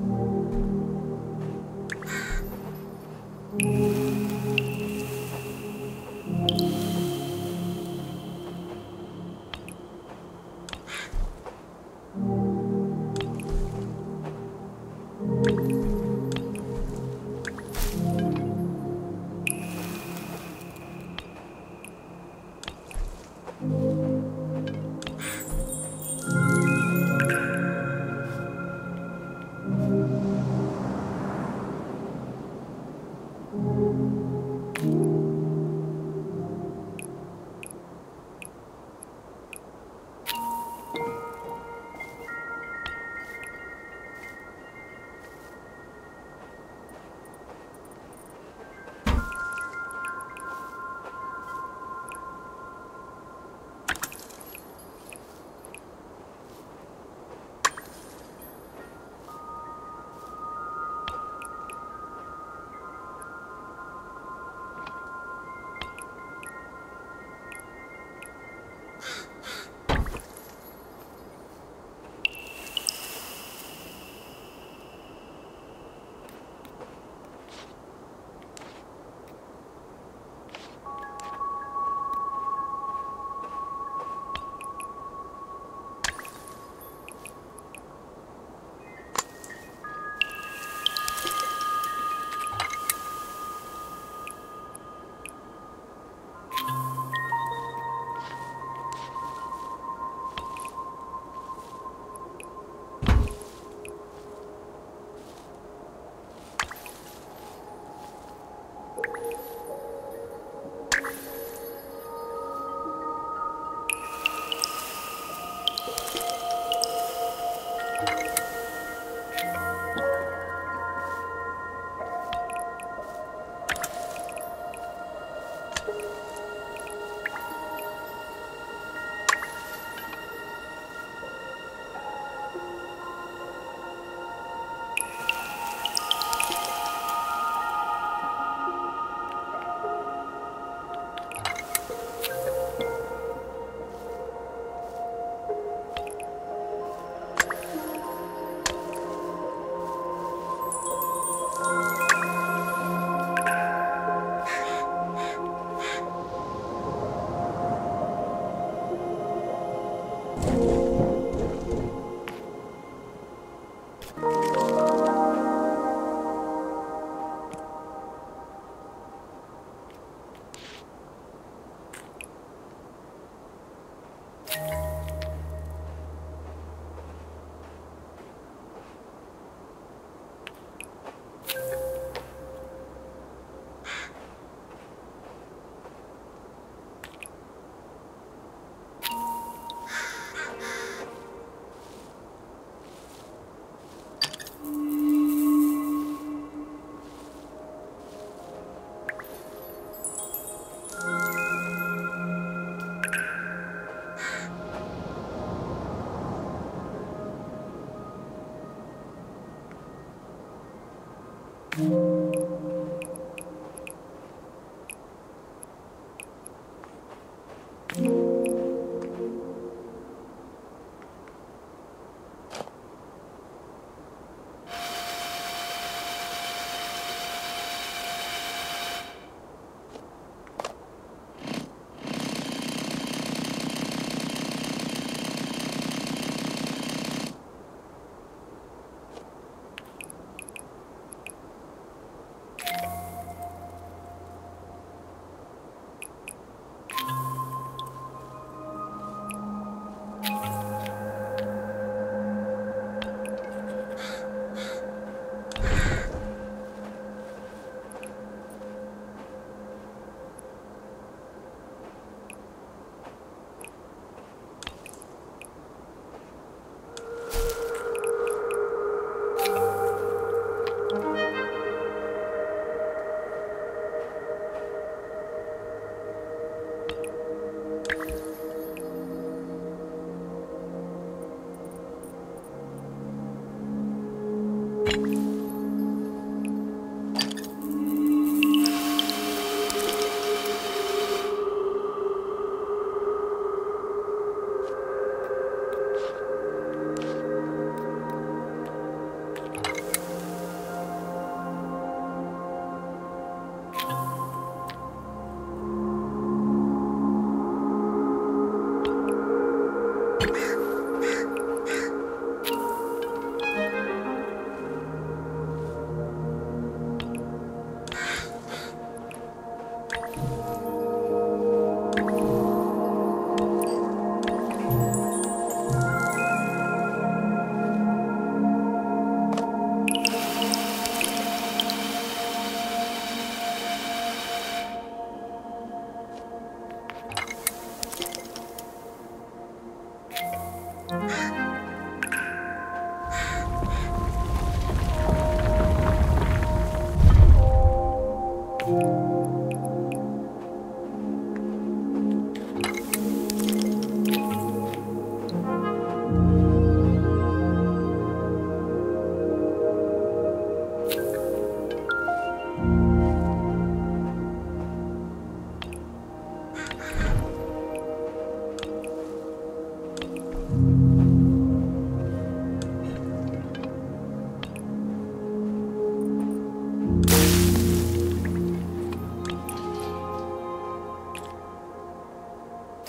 了。Bye.